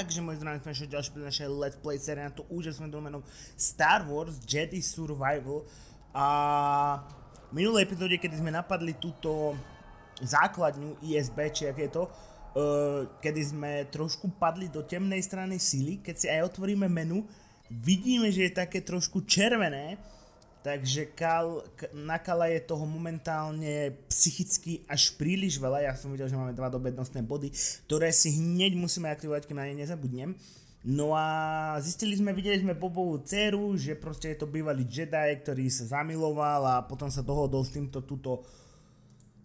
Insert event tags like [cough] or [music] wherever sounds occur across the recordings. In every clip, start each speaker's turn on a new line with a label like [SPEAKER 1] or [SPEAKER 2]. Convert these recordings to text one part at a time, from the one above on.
[SPEAKER 1] Takže môj zdravím sme ďalšie pri našej Let's Play série na to úžasné domenom Star Wars Jedi Survival. A v minulej epizóde, keď sme napadli túto základňu ISB, či ak je to, uh, kedy sme trošku padli do temnej strany síly, keď si aj otvoríme menu, vidíme, že je také trošku červené, Takže Kal, na Kala je toho momentálne psychicky až príliš veľa. Ja som videl, že máme dva dobednostné body, ktoré si hneď musíme aktivovať, keď na ne nezabudnem. No a zistili sme, videli sme Bobovú dceru, že proste je to bývalý Jedi, ktorý sa zamiloval a potom sa dohodol s týmto túto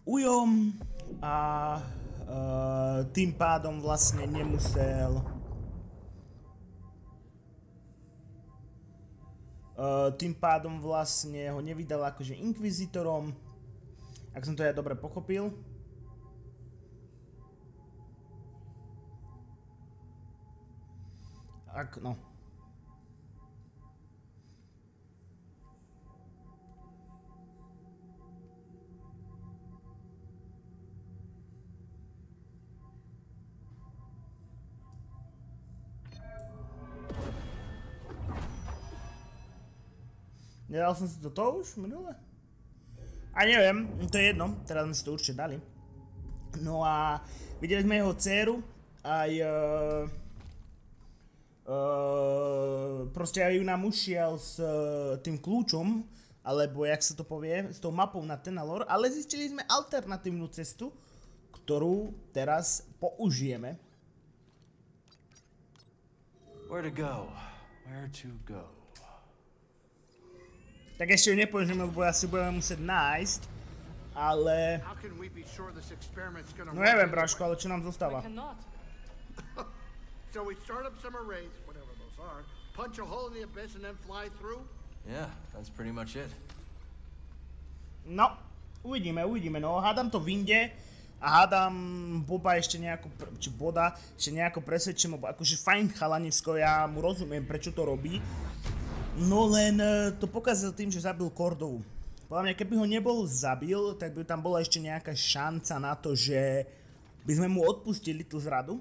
[SPEAKER 1] ujom a uh, tým pádom vlastne nemusel tým pádom vlastne ho nevydal akože inkvizitorom, ak som to ja dobre pochopil. Ak, no. Nedal som si to už minule? A neviem, to je jedno, teraz sme si to určite dali. No a videli sme jeho dceru, aj uh, uh, proste aj nám ušiel s uh, tým kľúčom, alebo jak sa to povie, s tou mapou na Tenalor, ale zistili sme alternatívnu cestu, ktorú teraz použijeme.
[SPEAKER 2] Where to go? Where to go?
[SPEAKER 1] Tak ešte ju nepoužijeme, lebo asi budeme musieť nájsť. Ale... No neviem, Braško, ale čo nám zostáva? [laughs]
[SPEAKER 3] so we start up some arrays, whatever those are, punch a hole in the abyss and then fly through?
[SPEAKER 2] Yeah, that's pretty much it.
[SPEAKER 1] No, uvidíme, uvidíme, no hádam to vinde a hádam Boba ešte nejako, či Boda, ešte nejako presvedčím, lebo akože fajn chalanisko, ja mu rozumiem, prečo to robí, No len e, to pokazil tým, že zabil Kordovu. Podľa mňa, keby ho nebol zabil, tak by tam bola ešte nejaká šanca na to, že by sme mu odpustili tú zradu.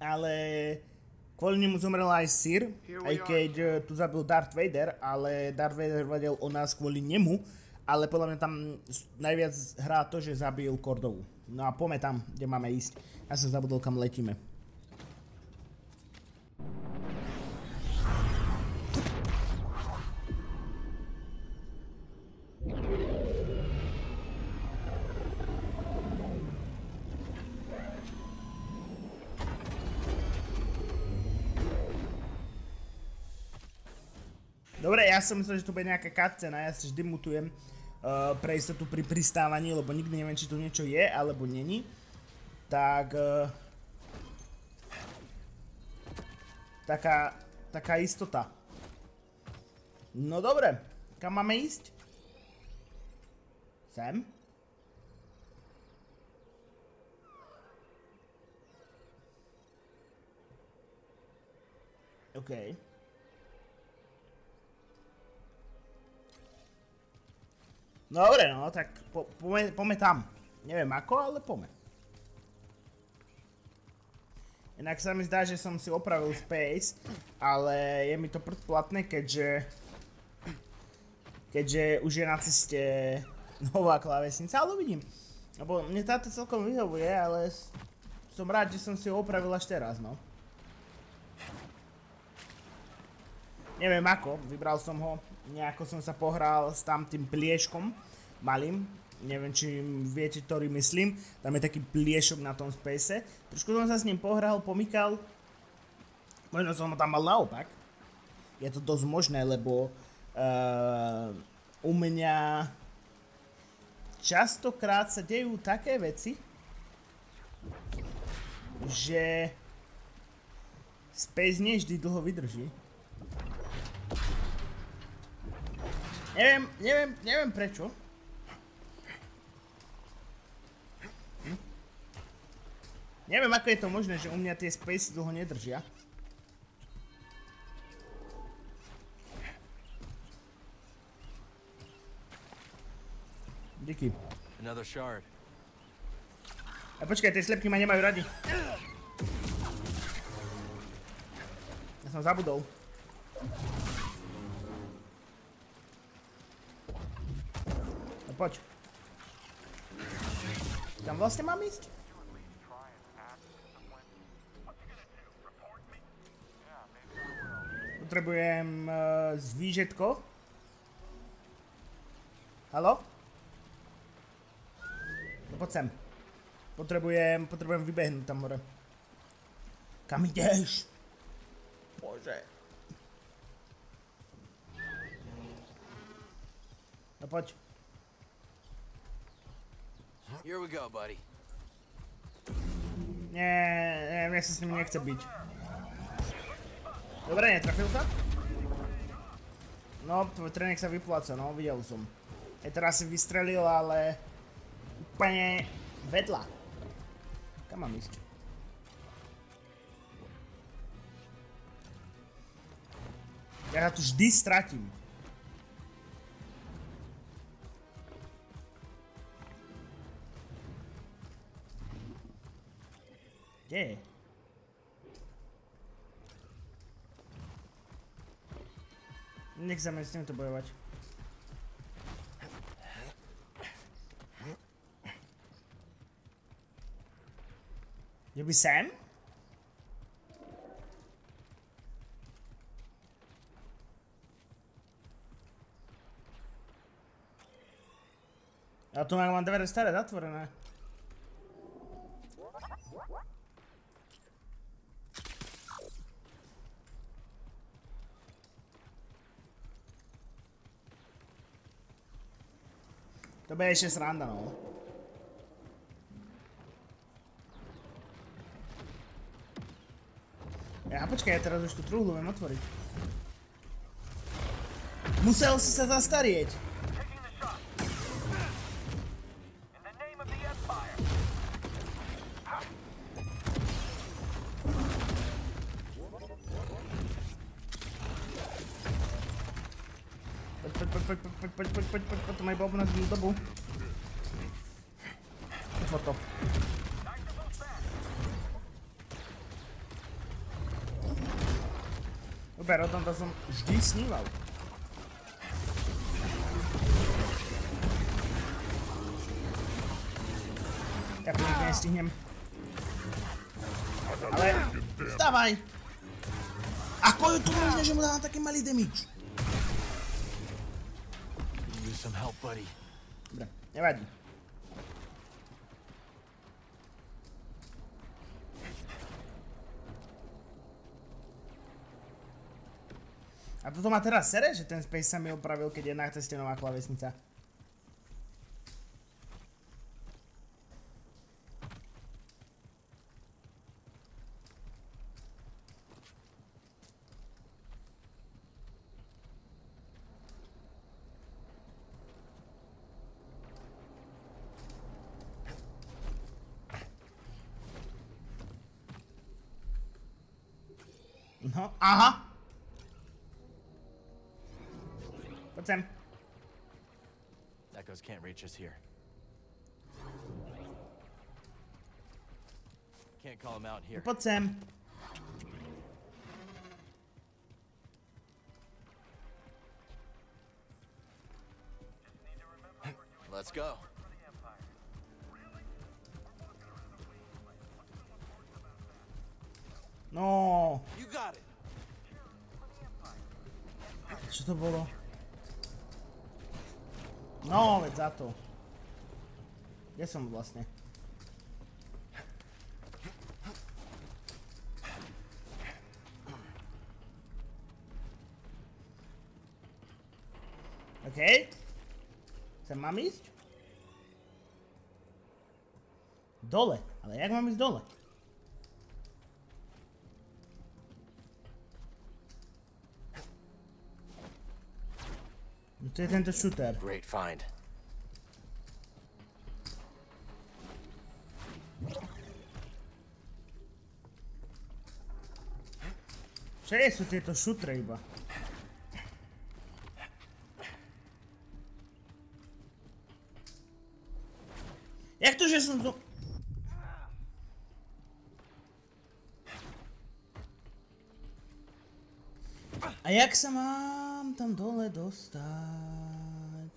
[SPEAKER 1] Ale kvôli nemu zomrel aj Sir, aj keď e, tu zabil Darth Vader, ale Darth Vader vedel o nás kvôli nemu, ale podľa mňa tam najviac hrá to, že zabil Kordovu. No a poďme tam, kde máme ísť. Ja som zabudol, kam letíme. Dobre, ja som myslel, že to bude nejaká cutscena, ja si vždy mutujem uh, pre istotu pri pristávaní, lebo nikdy neviem, či tu niečo je, alebo není. Tak... Uh, taká, taká istota. No dobre, kam máme ísť? Sem? OK. No dobre, no, tak po, tam. Neviem ako, ale poďme. Inak sa mi zdá, že som si opravil Space, ale je mi to predplatné, keďže... Keďže už je na ceste nová klávesnica, ale uvidím. Lebo mne táto celkom vyhovuje, ale som rád, že som si ho opravil až teraz, no. Neviem ako, vybral som ho nejako som sa pohral s tam tým plieškom malým, neviem či viete, ktorý myslím, tam je taký pliešok na tom space. Trošku som sa s ním pohral, pomykal, možno som ho tam mal naopak. Je to dosť možné, lebo uh, u mňa častokrát sa dejú také veci, že Space nie vždy dlho vydrží. Neviem, neviem, neviem prečo. Hm? Neviem, ako je to možné, že u mňa tie spacey dlho nedržia. Díky.
[SPEAKER 2] Another shard.
[SPEAKER 1] A počkaj, tie slepky ma nemajú radi. som zabudol. Poď. Kam vlastne mám ísť? Potrebujem uh, zvížetko. Halo? No poď sem. Potrebujem, potrebujem vybehnúť tam hore. Kam ideš? Bože. No poď.
[SPEAKER 2] Here we go, buddy.
[SPEAKER 1] Nie, mne sa s ním nechce byť. Dobre, netrafil sa? No, tvoj tréning sa vypláca, no, videl som. Ja teraz si vystrelil, ale... Úplne vedľa. Kam mám ísť? Ja tu vždy stratím. Je? Nechceme s týmto bojovať. Že by sem? Ja tu mám dvere staré zatvorené. To bude ešte sranda, no. Ja počkaj, ja teraz už tú truhlu viem otvoriť. Musel si sa zastarieť. E sim, Lau. Definitely casting him. Ale, wstawaj! A koju tu można, że mu dała taki mały damage? Dobra, nieładnie. Toto má teraz sere, že ten space sa mi opravil, keď je na ceste nová klavesnica. Poď sem.
[SPEAKER 2] Echoes can't reach us here. Can't call him out here.
[SPEAKER 1] Poď sem.
[SPEAKER 2] Let's go.
[SPEAKER 1] No,
[SPEAKER 2] You got it.
[SPEAKER 1] čo to bolo? No, veď za to. Kde som vlastne? OK. Sem mám ísť? Dole. Ale jak mám ísť dole? Até tenta chutar.
[SPEAKER 2] Great find.
[SPEAKER 1] Čega su ti to šutra É que tu já som to... A jak. Tam dole dostať?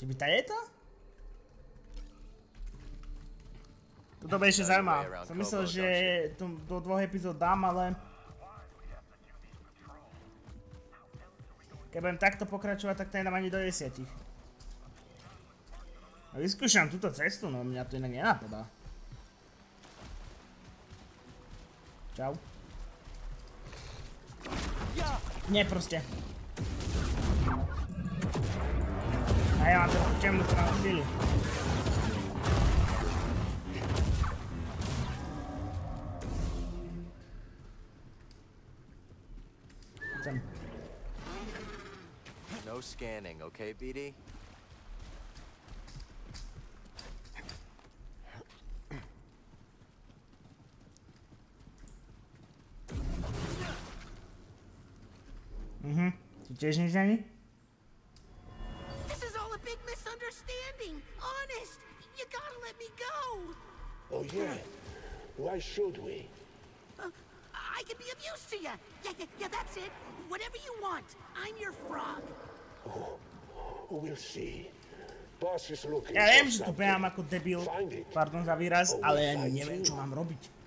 [SPEAKER 1] Že by tady je to? Toto bude ešte zaujímavé. Som myslel, že to do dvoch epizód dám, ale... Keď budem takto pokračovať, tak to nedám ani do desiatich. A vyskúšam túto cestu, no mňa to inak nenapadá. Čau. Nie, proste. A ja temnú stranu síly. Chcem.
[SPEAKER 2] No scanning, okay, BD?
[SPEAKER 1] Ty tiež?
[SPEAKER 4] This is all a big misunderstanding. Honest, you gotta let me go.
[SPEAKER 5] Oh, yeah. Why should we?
[SPEAKER 4] Uh, I can be of use to you. Yeah, yeah, yeah, that's it. Whatever you want. I'm your frog.
[SPEAKER 5] Oh, We'll see. Boss is looking
[SPEAKER 1] Ja
[SPEAKER 5] for
[SPEAKER 1] viem, že tu
[SPEAKER 5] something.
[SPEAKER 1] behám ako debil, pardon za výraz, ale ja neviem, čo mám robiť.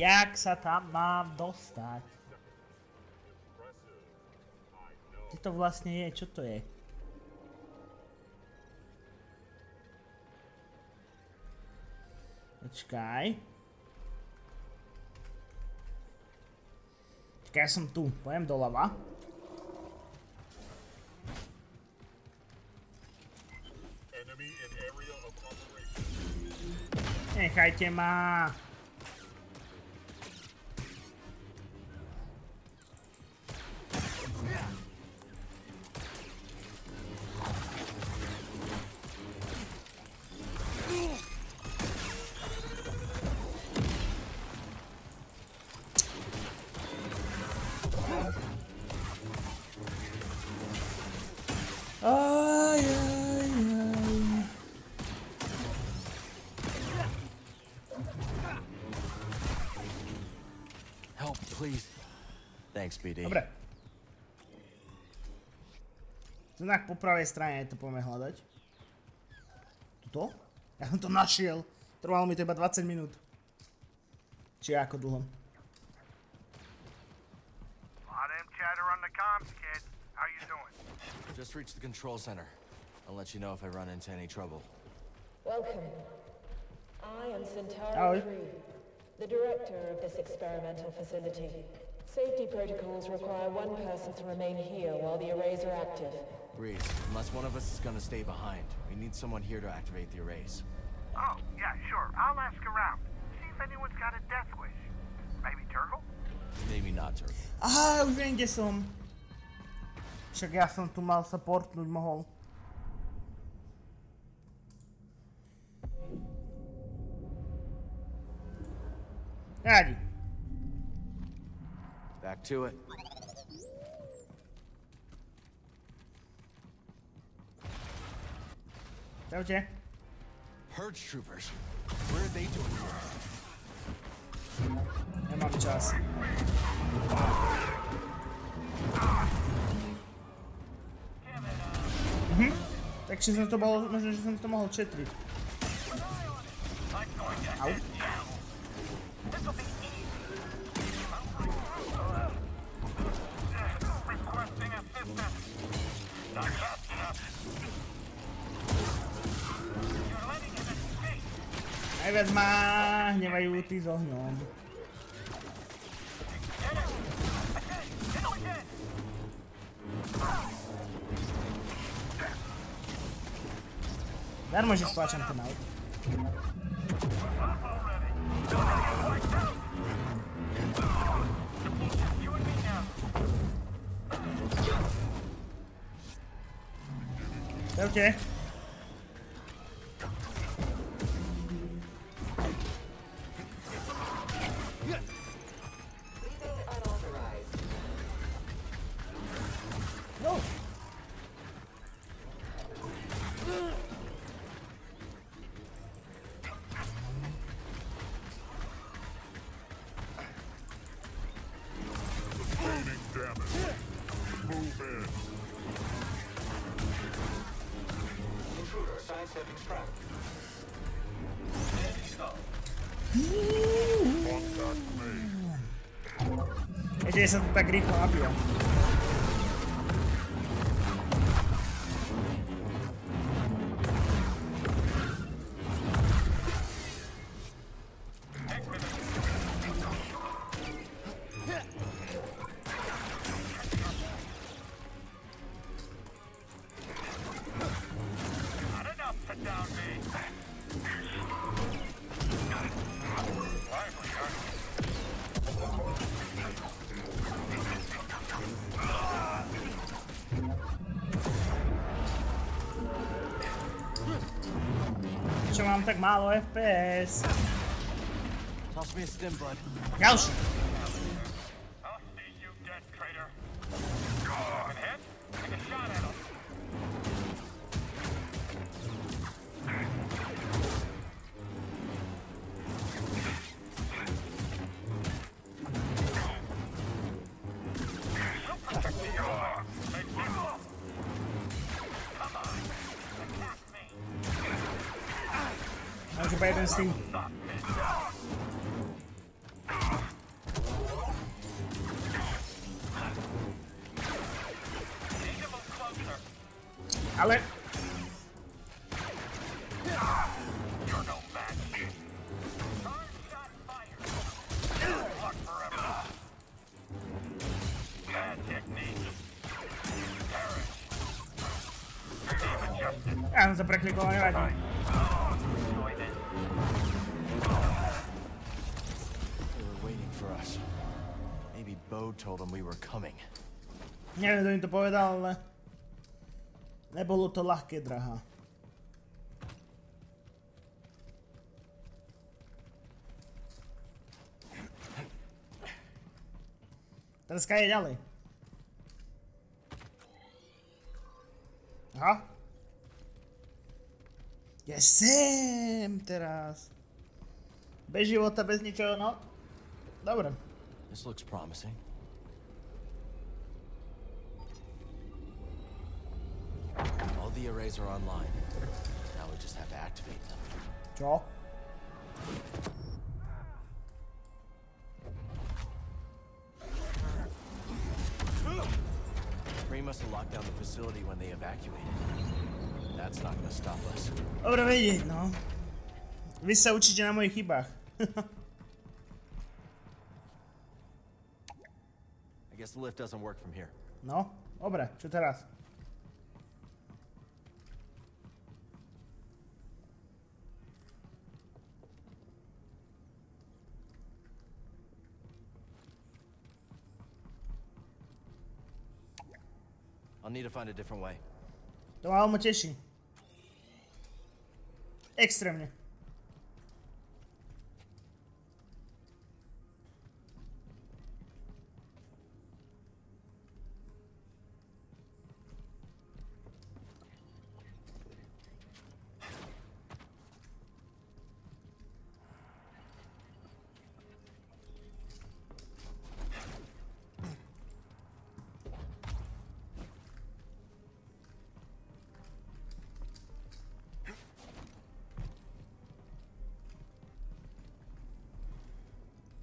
[SPEAKER 1] Jak sa tam mám dostať? Kde to vlastne je? Čo to je? Počkaj. Počkaj, ja som tu. Pojem doľava. Nechajte ma. Tu tak po pravej strane to poďme hľadať. Tuto? Ja som to našiel. Trvalo mi to iba 20 minút. Či ako dlho?
[SPEAKER 6] Lot of them chatter on the comms, kid. How you doing?
[SPEAKER 2] Just reached the control center. I'll let you know if I run into any trouble.
[SPEAKER 7] Welcome. I am Centauri
[SPEAKER 1] Howdy.
[SPEAKER 7] 3, the director of this experimental facility. Safety protocols require one person to remain here while the arrays are active.
[SPEAKER 2] Breeze, unless one of us is gonna stay behind, we need someone here to activate the arrays.
[SPEAKER 6] Oh, yeah, sure. I'll ask around. See if anyone's got a death wish. Maybe Turtle?
[SPEAKER 2] Maybe not, Turtle.
[SPEAKER 1] Aha, už viem, kde som. Však ja som tu mal sa portnúť mohol. Rádi.
[SPEAKER 2] Back to it.
[SPEAKER 1] Čaute.
[SPEAKER 2] Purge troopers. What are they doing here?
[SPEAKER 1] Nemám čas. Mhm. Takže som to bol, možno, že som to mohol četriť. Au. Najviac ma hnevajú tí s ohňom. Darmo, že stlačam ten aut. Okay.
[SPEAKER 6] Esse é
[SPEAKER 1] do Pagrico, abre, ó. FPS?
[SPEAKER 2] Toss me a stim, bud.
[SPEAKER 1] Ďalší. Alec.
[SPEAKER 6] You're no match. Bad technique.
[SPEAKER 2] А, ну. Maybe Bo told him we were coming.
[SPEAKER 1] Nie wiem, to mi to powiedział, ale... Nebolo to ľahké, drahá. Teraz je ďalej. Aha. Je sem teraz. Bez života, bez ničoho, no. Dobre.
[SPEAKER 2] This looks promising. All the arrays are online. Now we just have to activate them.
[SPEAKER 1] Čo?
[SPEAKER 2] Ray must have locked down the facility when they evacuated. That's not gonna stop us.
[SPEAKER 1] Dobre vedieť, no. Vy sa učíte na mojich chybách. [laughs]
[SPEAKER 2] I guess the lift doesn't work from here.
[SPEAKER 1] No, dobre, čo teraz?
[SPEAKER 2] I'll need to find a different way.
[SPEAKER 1] So how much is she? Extremely.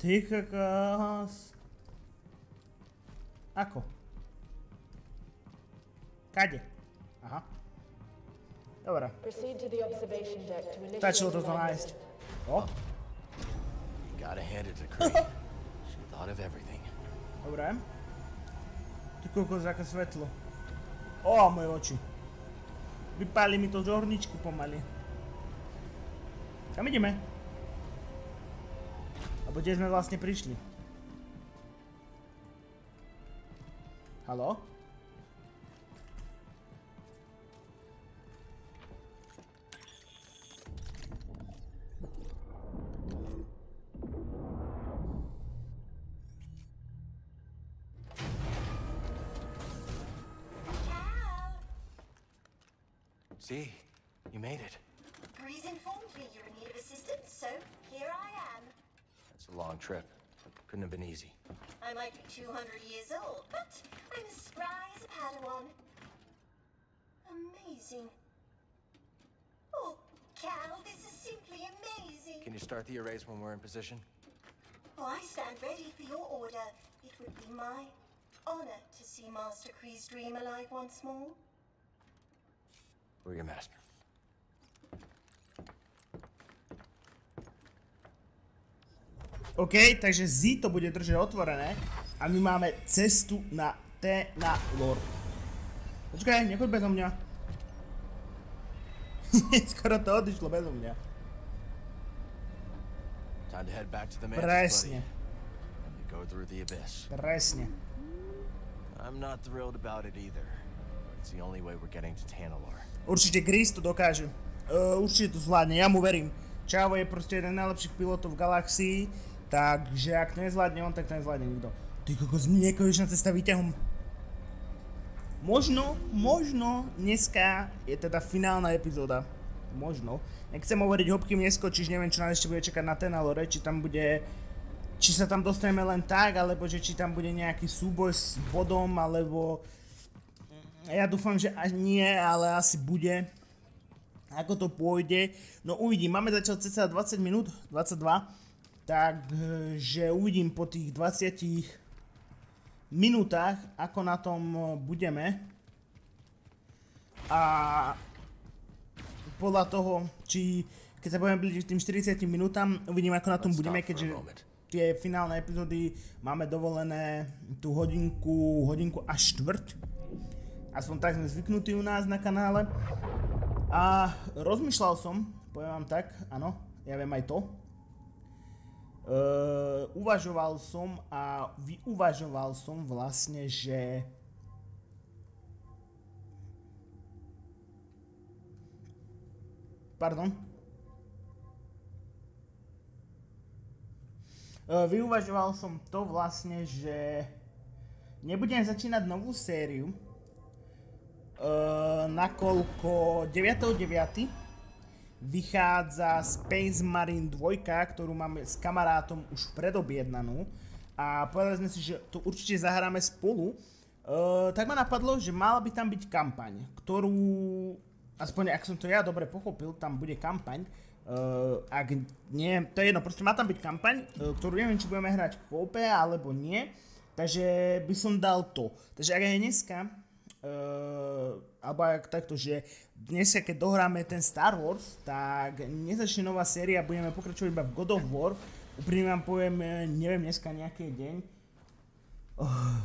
[SPEAKER 1] Ty kakás. Ako? Kade? Aha. Dobre, stačilo to nájsť. O,
[SPEAKER 2] You gotta hand it to Crane. [laughs] she thought of everything.
[SPEAKER 1] dobre. Ty kokos, aké svetlo. O, moje oči. Vypáli mi to žorničku pomaly. Kam ideme? Alebo kde sme vlastne prišli? Haló?
[SPEAKER 2] See, you made it.
[SPEAKER 8] Breeze informed me you're in need of assistance, so here I am.
[SPEAKER 2] It's a long trip. Couldn't have been easy.
[SPEAKER 8] I might be 200 years old, but I'm as spry as a Padawan. Amazing. Oh, Cal, this is simply amazing.
[SPEAKER 2] Can you start the arrays when we're in position?
[SPEAKER 8] Oh, I stand ready for your order. It would be my honor to see Master Kree's dream alive once more.
[SPEAKER 2] We're your master.
[SPEAKER 1] OK, takže Z to bude držať otvorené a my máme cestu na Tenalor. Počkaj, nechoď bezo mňa. [laughs] Skoro to odišlo bezo mňa. Presne, presne.
[SPEAKER 2] I'm not thrilled about it either. It's the only way we're getting to Tanalor.
[SPEAKER 1] Určite Gris to dokáže. Uh, určite to zvládne, ja mu verím. Čavo je proste jeden z najlepších pilotov v galaxii, takže ak to nezvládne on, tak to nezvládne nikto. Ty kokos, nekonečná cesta výťahom. Možno, možno dneska je teda finálna epizóda. Možno. Nechcem hovoriť hopkým neskočíš, neviem čo nás ešte bude čakať na Tenalore, či tam bude... Či sa tam dostaneme len tak, alebo že či tam bude nejaký súboj s bodom, alebo... Ja dúfam, že až nie, ale asi bude. Ako to pôjde, no uvidím. Máme zatiaľ cca 20 minút, 22. Takže uvidím po tých 20 minútach, ako na tom budeme. A podľa toho, či keď sa budeme blížiť tým 40 minútam, uvidím ako na tom budeme, keďže tie finálne epizódy máme dovolené tú hodinku, hodinku a štvrť. Aspoň tak sme zvyknutí u nás na kanále. A rozmýšľal som, poviem vám tak, áno, ja viem aj to. Uh, uvažoval som a vyuvažoval som vlastne, že Pardon. Uh, vyuvažoval som to vlastne, že nebudem začínať novú sériu, uh, nakoľko 9.9. vychádza Space Marine 2, ktorú máme s kamarátom už predobjednanú a povedali sme si, že to určite zahráme spolu. Uh, tak ma napadlo, že mala by tam byť kampaň, ktorú, aspoň ak som to ja dobre pochopil, tam bude kampaň. Uh, ak nie, to je jedno, proste má tam byť kampaň, uh, ktorú neviem, či budeme hrať v kópe alebo nie. Takže by som dal to. Takže ak aj dneska, uh, alebo ak takto, že dneska keď dohráme ten Star Wars, tak nezačne nová séria, budeme pokračovať iba v God of War. Úprimne vám poviem, eh, neviem dneska nejaký deň. Uh,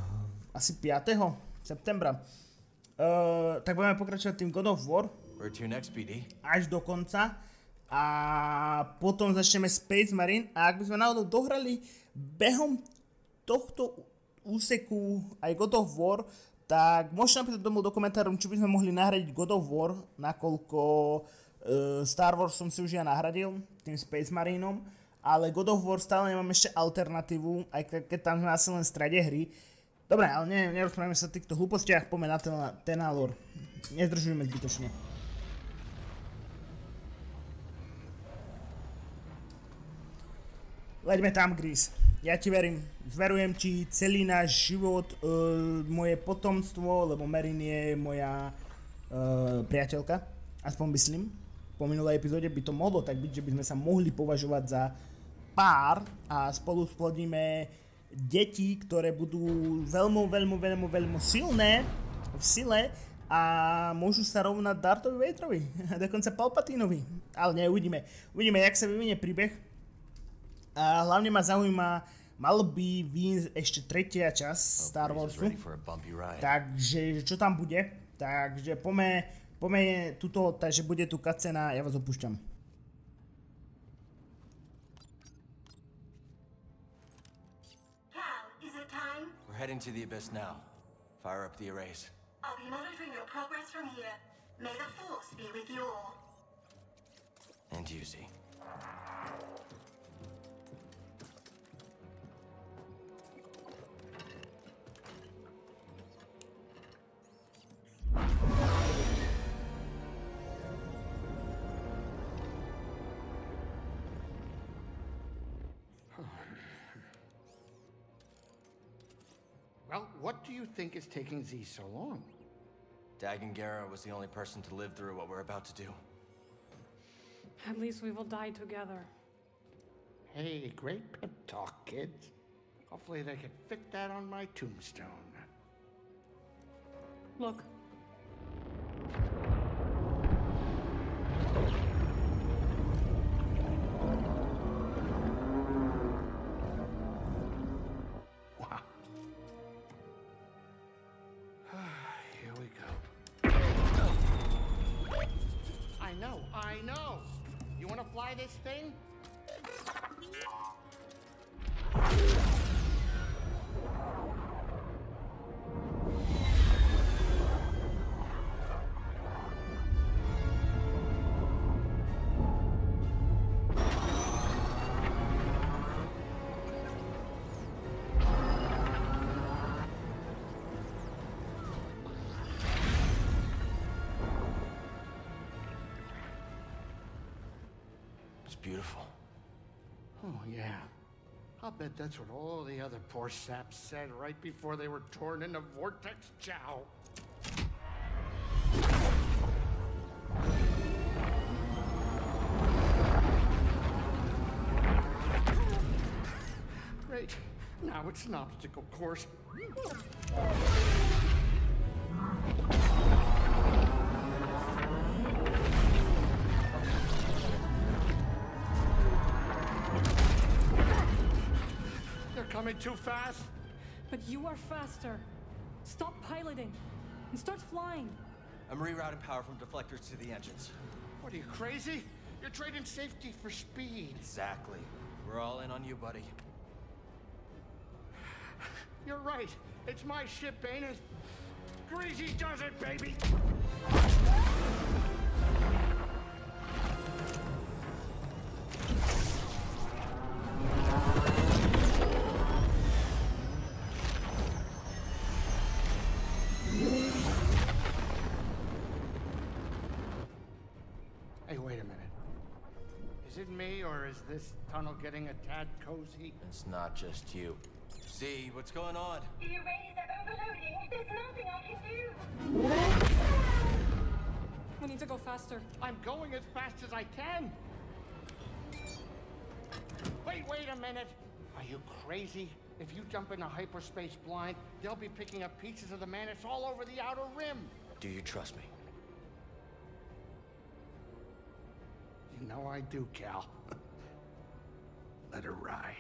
[SPEAKER 1] asi 5. septembra. Uh, tak budeme pokračovať tým God of War až do konca a potom začneme Space Marine a ak by sme náhodou dohrali behom tohto úseku aj God of War, tak môžete napísať domov do či by sme mohli nahradiť God of War, nakoľko uh, Star Wars som si už ja nahradil tým Space Marineom, ale God of War stále nemám ešte alternatívu, aj ke- keď tam sme asi len v strade hry. Dobre, ale ne, nerozprávame sa o týchto hlúpostiach, poďme na ten, Tenalor. Nezdržujeme zbytočne. Leďme tam, Gris. Ja ti verím. Zverujem ti celý náš život, uh, moje potomstvo, lebo Merin je moja uh, priateľka. Aspoň myslím. Po minulej epizóde by to mohlo tak byť, že by sme sa mohli považovať za pár a spolu splodíme deti, ktoré budú veľmi, veľmi, veľmi, veľmi silné v sile a môžu sa rovnať Dartovi Vaderovi, [laughs] dokonca Palpatinovi. Ale nie, uvidíme. Uvidíme, jak sa vyvinie príbeh. A hlavne ma zaujíma, mal by výjsť ešte tretia časť
[SPEAKER 2] oh, Star
[SPEAKER 1] Warsu, takže čo tam bude, takže pome, pome tuto, takže bude tu kacena, ja vás opúšťam.
[SPEAKER 2] Heading to the abyss now. Fire up the arrays.
[SPEAKER 8] I'll be monitoring your progress from here. May the force be with you all.
[SPEAKER 2] And you, Z.
[SPEAKER 3] Well, what do you think is taking Z so long?
[SPEAKER 2] Dagengara was the only person to live through what we're about to do.
[SPEAKER 9] At least we will die together.
[SPEAKER 3] Hey, great pep talk, kids. Hopefully they can fit that on my tombstone.
[SPEAKER 9] Look.
[SPEAKER 2] Beautiful.
[SPEAKER 3] Oh, yeah. I'll bet that's what all the other poor saps said right before they were torn into Vortex Chow. Great. Now it's an obstacle course. Coming too fast.
[SPEAKER 9] But you are faster. Stop piloting and start flying.
[SPEAKER 2] I'm rerouting power from deflectors to the engines.
[SPEAKER 3] What are you, crazy? You're trading safety for speed.
[SPEAKER 2] Exactly. We're all in on you, buddy. [sighs]
[SPEAKER 3] You're right. It's my ship, ain't it? Greasy does it, baby! Or is this tunnel getting a tad cozy?
[SPEAKER 2] It's not just you. Z, what's going on?
[SPEAKER 8] The arrays are overloading. There's nothing I can do.
[SPEAKER 9] We need to go faster.
[SPEAKER 3] I'm going as fast as I can. Wait, wait a minute. Are you crazy? If you jump into hyperspace blind, they'll be picking up pieces of the Mantis all over the outer rim.
[SPEAKER 2] Do you trust me?
[SPEAKER 3] You know I do, Cal. [laughs] Let her ride.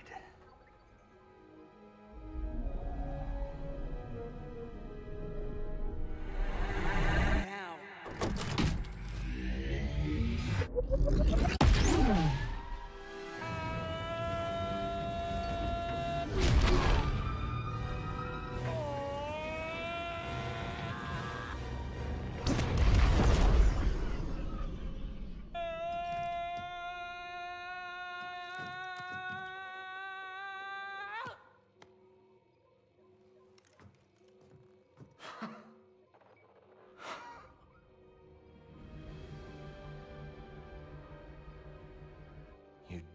[SPEAKER 2] You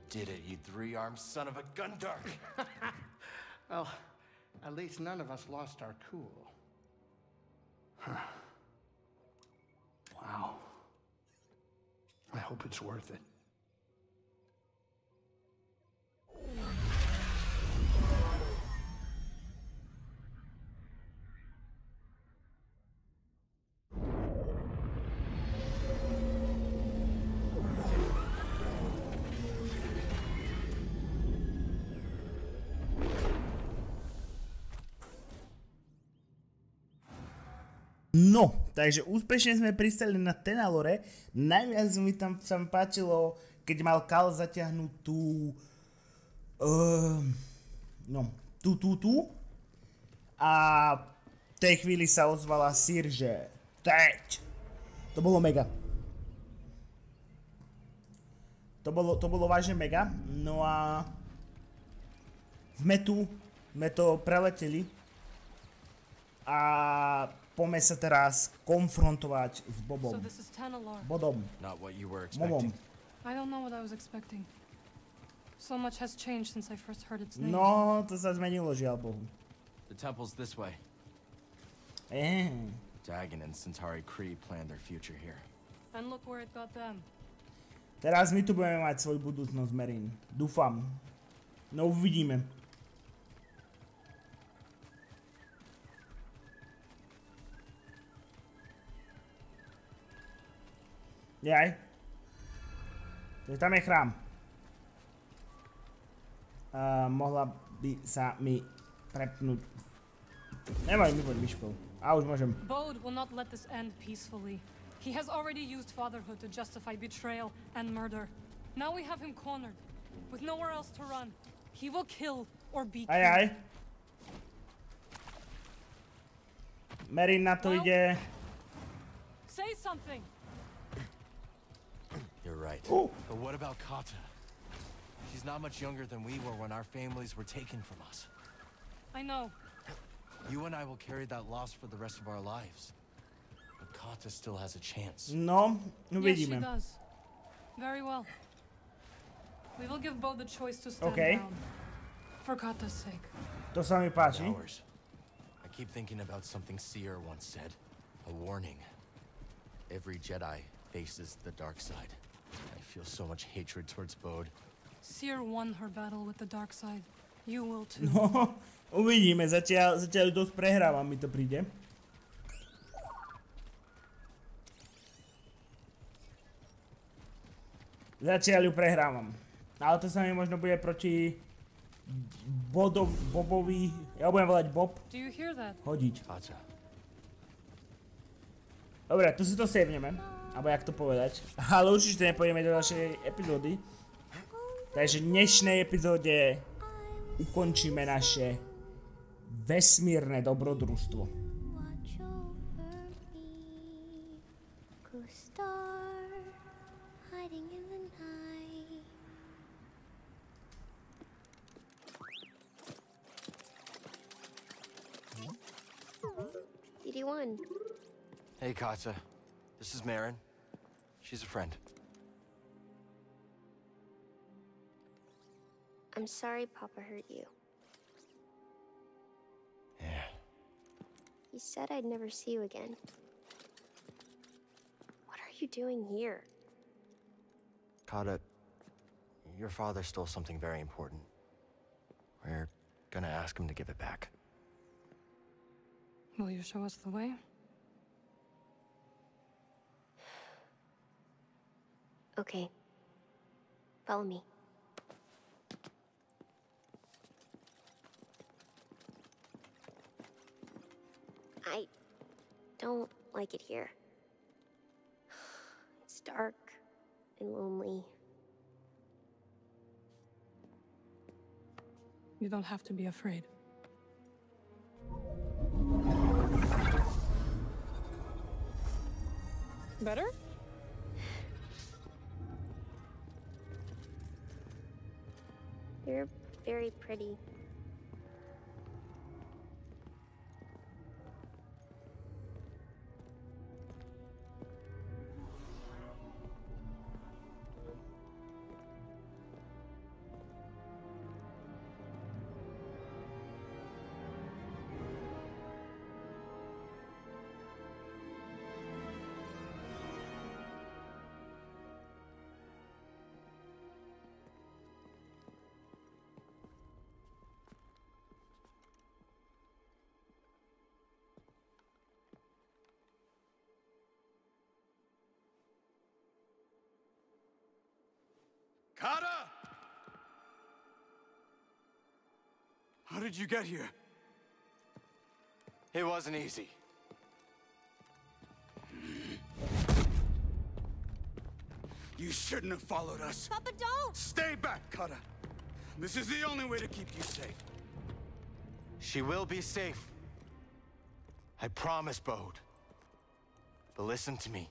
[SPEAKER 2] did it, you three-armed son of a Gundar! [laughs]
[SPEAKER 3] Well, at least none of us lost our cool. Huh. Wow. I hope it's worth it.
[SPEAKER 1] Takže úspešne sme pristali na Tenalore. Najviac mi tam sa mi páčilo, keď mal Kal zatiahnutú... Uh, no, tú, tú, tú. A v tej chvíli sa ozvala Sir, že teď. To bolo mega. To bolo, to bolo vážne mega. No a sme tu, sme to preleteli a poďme sa teraz konfrontovať s Bobom. Bodom. Momom.
[SPEAKER 2] expecting.
[SPEAKER 9] I don't know what I was expecting. So much has changed since I first heard its name.
[SPEAKER 1] No, to sa zmenilo, žiaľ Bohu.
[SPEAKER 2] The temple's this way.
[SPEAKER 1] Eh.
[SPEAKER 2] Dagon and Centauri Kree planned their future here.
[SPEAKER 9] And look where it got them.
[SPEAKER 1] Teraz my tu budeme mať svoju budúcnosť, Merin. Dúfam. No uvidíme. Takže tam je chrám. Uh, mohla by sa mi prepnúť. Nemaj mi poď myškou. A už môžem.
[SPEAKER 9] Bode will not let this end peacefully. He has already used fatherhood to justify betrayal and murder. Now we have him cornered, with nowhere else to run. He will kill or be
[SPEAKER 1] Aj,
[SPEAKER 9] killed.
[SPEAKER 1] aj. Merin na to ide.
[SPEAKER 9] Say something!
[SPEAKER 2] You're right.
[SPEAKER 1] Oh.
[SPEAKER 2] But what about Kata? She's not much younger than we were when our families were taken from us.
[SPEAKER 9] I know.
[SPEAKER 2] You and I will carry that loss for the rest of our lives. But Kata still has a chance.
[SPEAKER 1] No, no
[SPEAKER 9] Yes, she
[SPEAKER 1] uvidíme.
[SPEAKER 9] does. Very well. We will give Bo the choice to stand
[SPEAKER 1] Okay.
[SPEAKER 9] down. For Kata's sake.
[SPEAKER 1] To sa mi páči.
[SPEAKER 2] Ours. I keep thinking about something Seer once said. A warning. Every Jedi faces the dark side. Feel so much hatred towards Bode.
[SPEAKER 9] Seer won her battle with the dark side. You will too.
[SPEAKER 1] No, [laughs] uvidíme. Zatiaľ, zatiaľ dosť prehrávam, mi to príde. Zatiaľ ju prehrávam. Ale to sa mi možno bude proti Bodo, Bobovi, ja budem volať Bob,
[SPEAKER 9] Do you hear that?
[SPEAKER 1] hodiť. Dobre, tu si to savneme. Alebo jak to povedať. [laughs] Ale určite nepôjdeme do ďalšej epizódy. Takže v dnešnej epizóde ukončíme naše vesmírne dobrodružstvo.
[SPEAKER 10] Watch over me, ghost star, hiding in the night. DD1,
[SPEAKER 2] Hey, Kata. This is Marin. She's a friend.
[SPEAKER 10] I'm sorry Papa hurt you.
[SPEAKER 2] Yeah.
[SPEAKER 10] He said I'd never see you again. What are you doing here?
[SPEAKER 2] Kata, your father stole something very important. We're gonna ask him to give it back.
[SPEAKER 9] Will you show us the way?
[SPEAKER 10] Okay. Follow me. I don't like it here. [sighs] It's dark and lonely.
[SPEAKER 9] You don't have to be afraid. Better?
[SPEAKER 10] Very pretty.
[SPEAKER 11] Kata! How did you get here?
[SPEAKER 2] It wasn't easy.
[SPEAKER 11] You shouldn't have followed us.
[SPEAKER 4] Papa, don't!
[SPEAKER 11] Stay back, Kata. This is the only way to keep you safe.
[SPEAKER 2] She will be safe. I promise, Bode. But listen to me.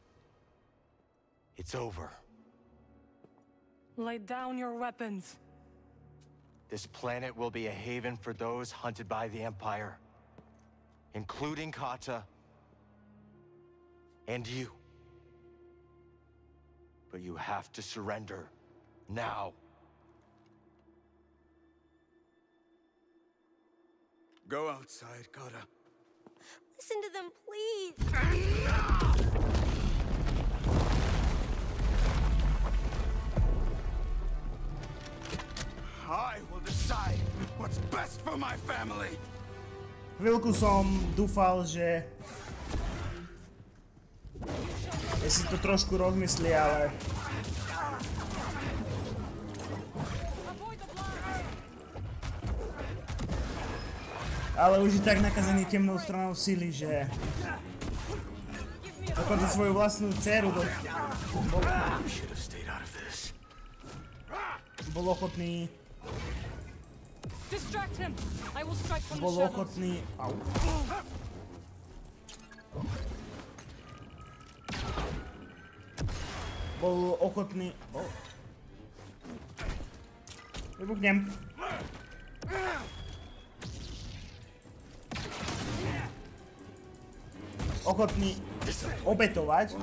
[SPEAKER 2] It's over.
[SPEAKER 9] Lay down your weapons.
[SPEAKER 2] This planet will be a haven for those hunted by the Empire. Including Kata. And you. But you have to surrender. Now.
[SPEAKER 11] Go outside, Kata.
[SPEAKER 10] Listen to them, please.
[SPEAKER 11] I will decide what's best for my family.
[SPEAKER 1] Chvíľku som dúfal, že... Ja si to trošku rozmyslí, ale... Ale už je tak nakazený temnou stranou sily, že... Dokonca svoju vlastnú dceru do... Bol, bol ochotný... Bol
[SPEAKER 9] shadows.
[SPEAKER 1] ochotný... Au. Bol ochotný... O. Vybuchnem. Ochotný obetovať.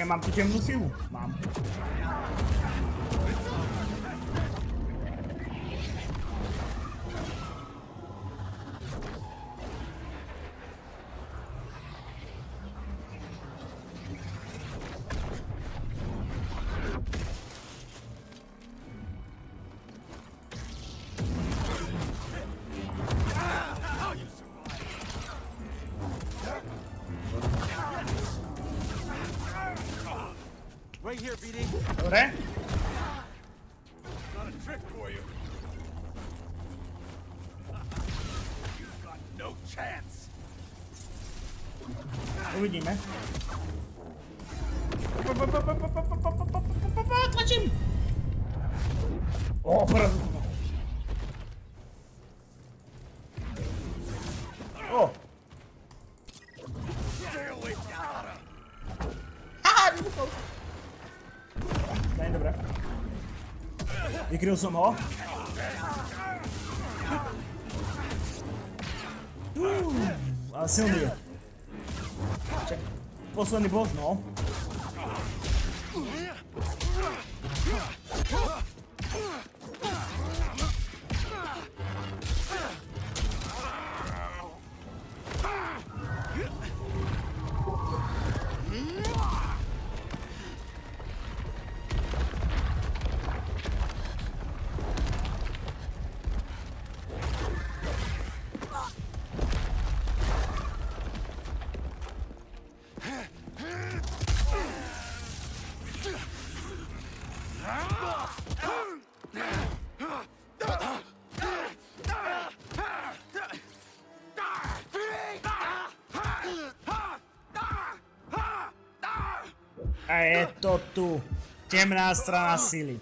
[SPEAKER 1] Ja mam tu ciemną siłę. Mam. Oh, para! Oh! Ele criou E um sumó. Uh, acendeu. Posso animar? Não. tu, temná strana sily.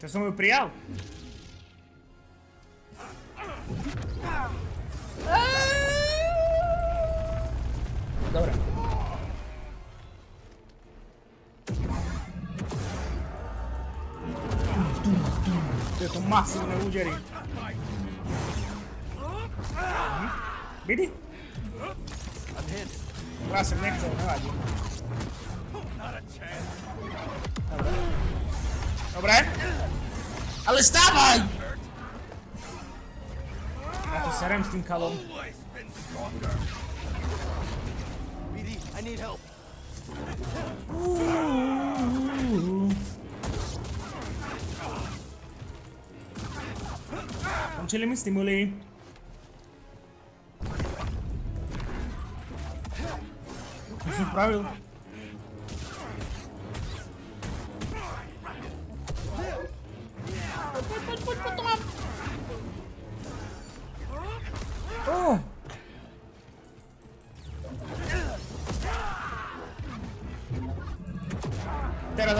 [SPEAKER 1] Eu sou meu prial? massimo nel Ugeri.
[SPEAKER 2] Vedi? Là
[SPEAKER 1] se mezzo ne vado. Dobre? Ale stawaj! Serem z tym kalą.
[SPEAKER 2] BD, I need help.
[SPEAKER 1] Conchele mi stimoli. Це правильно. О! Teraz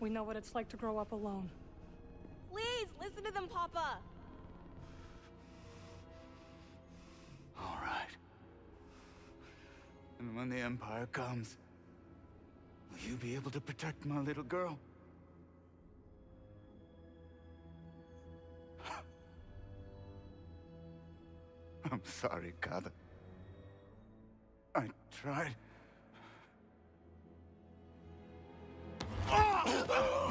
[SPEAKER 9] we know what it's like to grow up alone.
[SPEAKER 10] Please, listen to them, Papa.
[SPEAKER 11] All right. And when the Empire comes, will you be able to protect my little girl? [laughs] I'm sorry, Kata. I tried. Oh!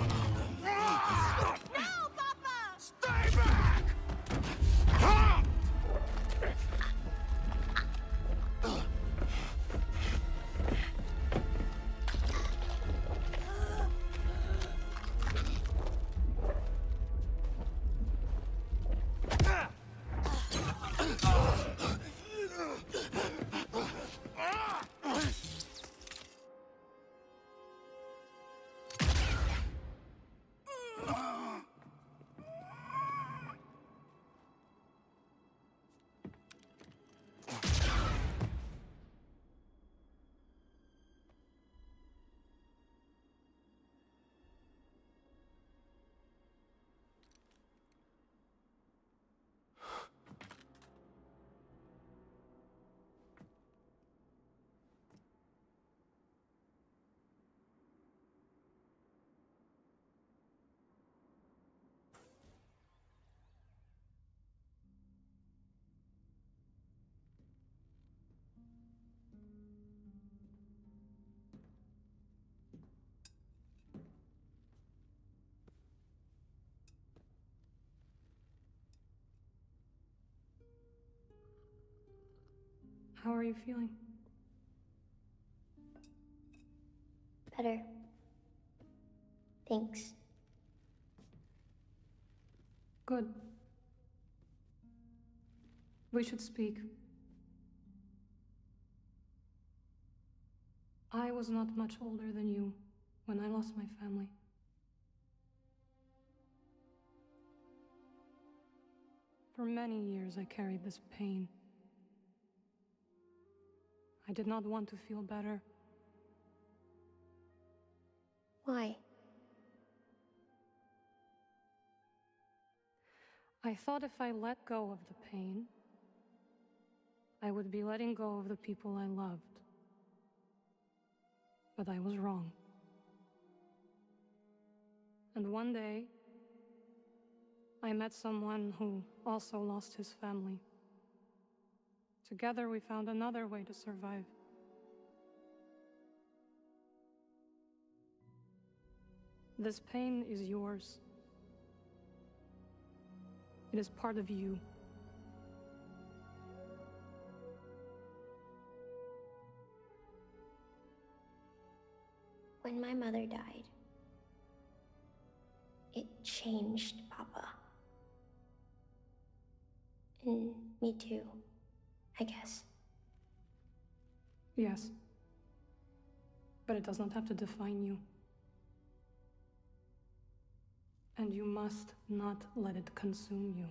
[SPEAKER 9] How are you feeling?
[SPEAKER 10] Better. Thanks.
[SPEAKER 9] Good. We should speak. I was not much older than you when I lost my family. For many years, I carried this pain. I did not want to feel better.
[SPEAKER 10] Why?
[SPEAKER 9] I thought if I let go of the pain, I would be letting go of the people I loved. But I was wrong. And one day, I met someone who also lost his family. Together, we found another way to survive. This pain is yours. It is part of you.
[SPEAKER 10] When my mother died, it changed Papa. And me too, I guess.
[SPEAKER 9] Yes. But it does not have to define you. And you must not let it consume you.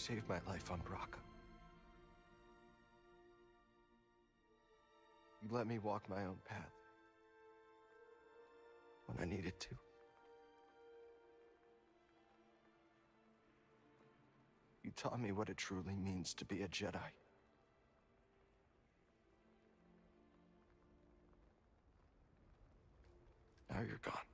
[SPEAKER 2] Saved my life on Braca. You let me walk my own path when I needed to. You taught me what it truly means to be a Jedi. Now you're gone.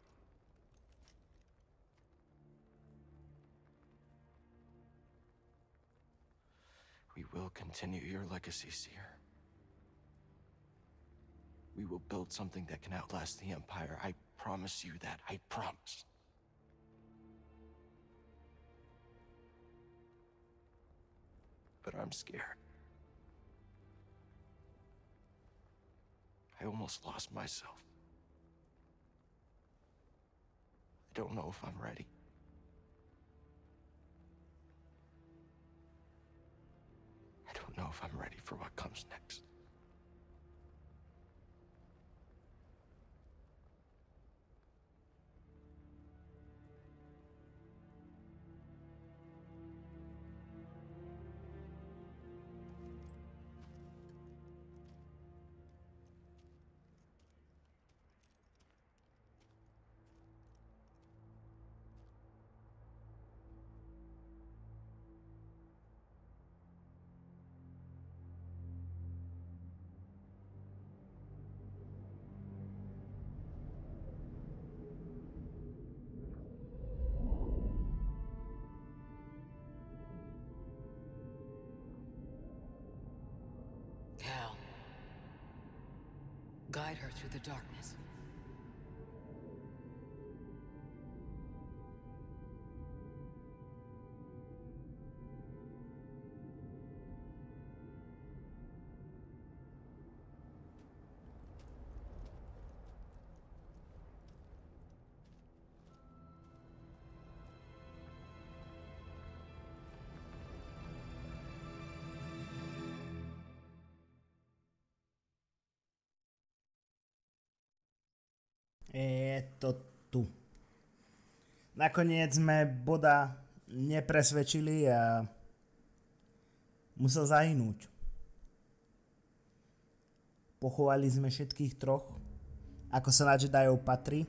[SPEAKER 2] Will continue your legacy, Seer. We will build something that can outlast the Empire. I promise you that. I promise. But I'm scared. I almost lost myself. I don't know if I'm ready. Know if I'm ready for what comes next.
[SPEAKER 12] Guide her through the darkness.
[SPEAKER 1] To tu. Nakoniec sme Boda nepresvedčili a musel zahynúť. Pochovali sme všetkých troch, ako sa na Jediov patrí.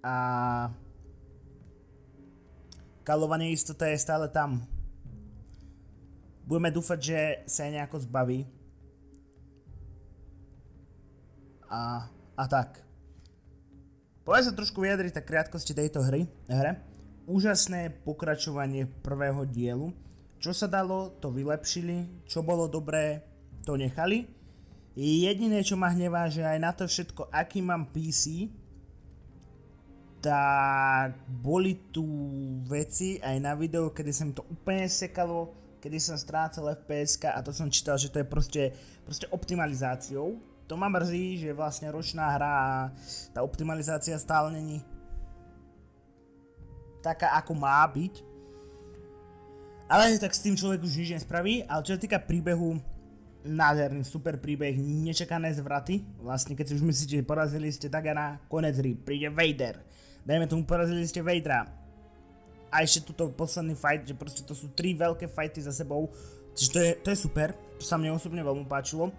[SPEAKER 1] A Kalova neistota je stále tam. Budeme dúfať, že sa nejako zbaví. A a tak. Poďme sa trošku vyjadriť tak krátkosti tejto hry. hre. Úžasné pokračovanie prvého dielu. Čo sa dalo, to vylepšili. Čo bolo dobré, to nechali. Jediné, čo ma hnevá, že aj na to všetko, aký mám PC, tak boli tu veci aj na videu, kedy sa mi to úplne sekalo, kedy som strácal FPS a to som čítal, že to je proste, proste optimalizáciou to ma mrzí, že vlastne ročná hra a tá optimalizácia stále není taká, ako má byť. Ale tak s tým človek už nič nespraví, ale čo sa týka príbehu, nádherný, super príbeh, nečakané zvraty. Vlastne keď si už myslíte, že porazili ste Dagana, konec hry, príde Vader. Dajme tomu, porazili ste Vadera. A ešte tuto posledný fight, že proste to sú tri veľké fighty za sebou. Čiže to je, to je super, to sa mne osobne veľmi páčilo.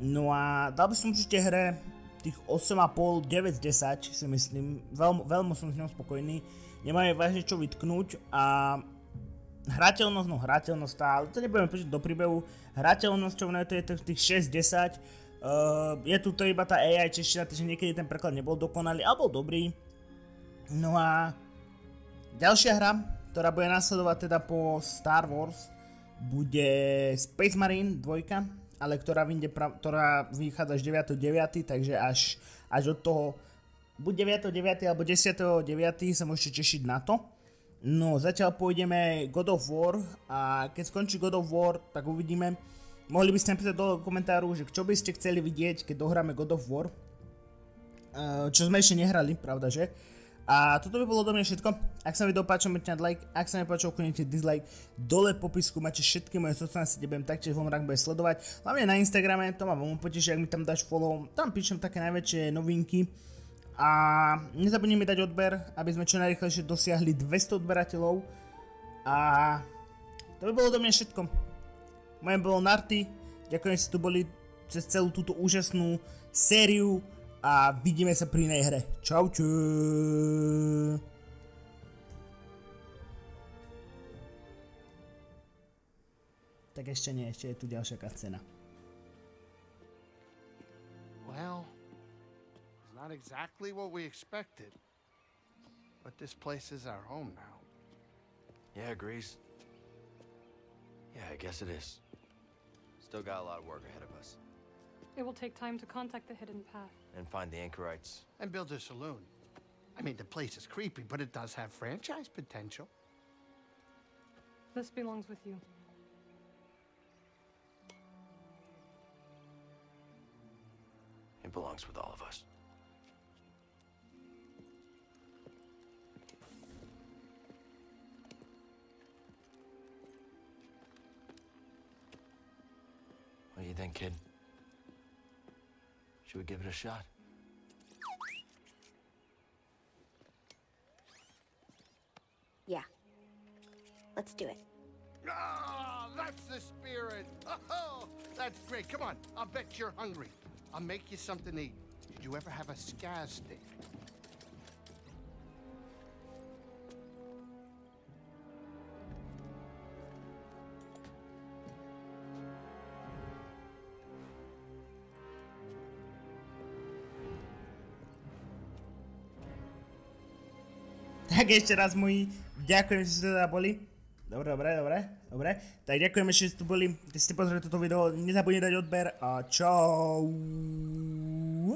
[SPEAKER 1] No a dal by som určite hre tých 8,5, 9 10 si myslím, veľmi, veľmi som s ňou spokojný, nemáme vážne čo vytknúť a hrateľnosť, no hrateľnosť tá, ale to nebudeme počítať do príbehu, hrateľnosť, čo to je tých 6-10, uh, je tu to iba tá AI čeština, takže niekedy ten preklad nebol dokonalý, ale bol dobrý. No a ďalšia hra, ktorá bude nasledovať teda po Star Wars, bude Space Marine 2, ale ktorá, vyjde, ktorá vychádza až 9.9, takže až, až od toho buď 9.9. alebo 10.9. sa môžete tešiť na to. No zatiaľ pôjdeme God of War a keď skončí God of War, tak uvidíme. Mohli by ste napísať do komentáru, že čo by ste chceli vidieť, keď dohráme God of War. Uh, čo sme ešte nehrali, pravda že? A toto by bolo do mňa všetko. Ak sa video páčilo, máte like, ak sa mi páčilo, konečne dislike. Dole v popisku máte všetky moje sociálne siete, budem taktiež veľmi rád bude sledovať. Hlavne na Instagrame, to ma veľmi poteší, ak mi tam dáš follow. Tam píšem také najväčšie novinky. A nezabudnime dať odber, aby sme čo najrychlejšie dosiahli 200 odberateľov. A to by bolo do mňa všetko. Moje bolo Narty, ďakujem, že ste tu boli cez celú túto úžasnú sériu a vidíme sa pri inej hre. Čau čau. Tak ešte nie, ešte je tu ďalšia scéna.
[SPEAKER 3] Well, it's not exactly what we expected. But this place is our home now.
[SPEAKER 2] Yeah, Grease. Yeah, I guess it is. Still got a lot of work ahead of us.
[SPEAKER 9] It will take time to contact the hidden path.
[SPEAKER 2] And find the anchorites.
[SPEAKER 3] And build a saloon. I mean, the place is creepy, but it does have franchise potential.
[SPEAKER 9] This belongs with you.
[SPEAKER 2] It belongs with all of us. What do you think, kid? Should we give it a shot?
[SPEAKER 10] Yeah. Let's do it.
[SPEAKER 3] Ah, that's the spirit. Oh, that's great. Come on, I'll bet you're hungry. I'll make you something to eat. Did you ever have a scaz stick?
[SPEAKER 1] Tak ešte raz moji, ďakujem, že ste teda boli. Dobre, dobre, dobre, dobre. Tak ďakujem, že ste tu boli. Keď ste pozreli toto video, nezabudnite dať odber a čau.